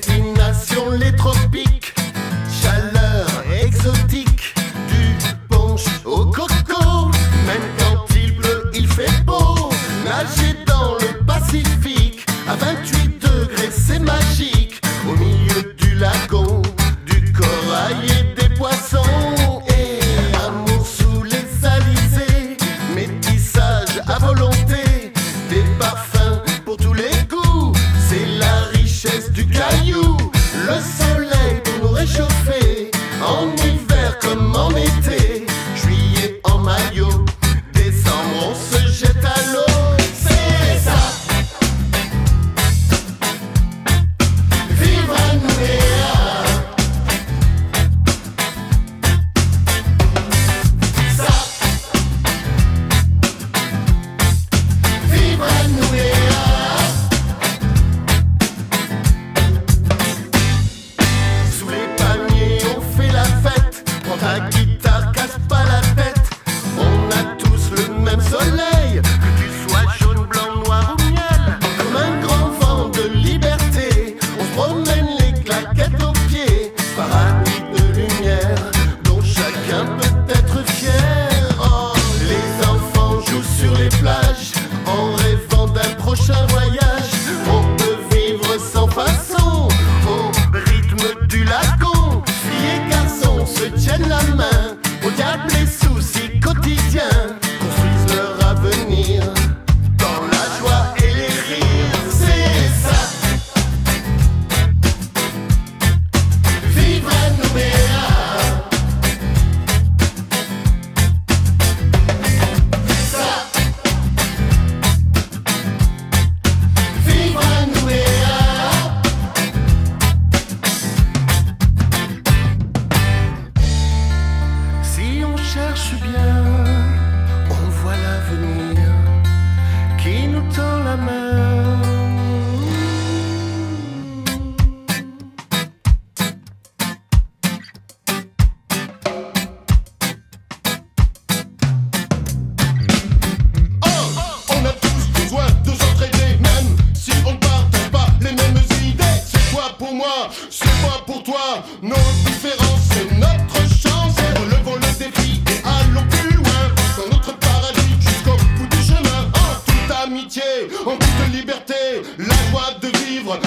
destination les tropiques. On cherche bien, on voit l'avenir qui nous tend la main. Oh, on a tous besoin de s'entraider, même si on ne partage pas les mêmes idées. C'est toi pour moi, c'est moi pour toi? Nos différences. en toute liberté, la joie de vivre.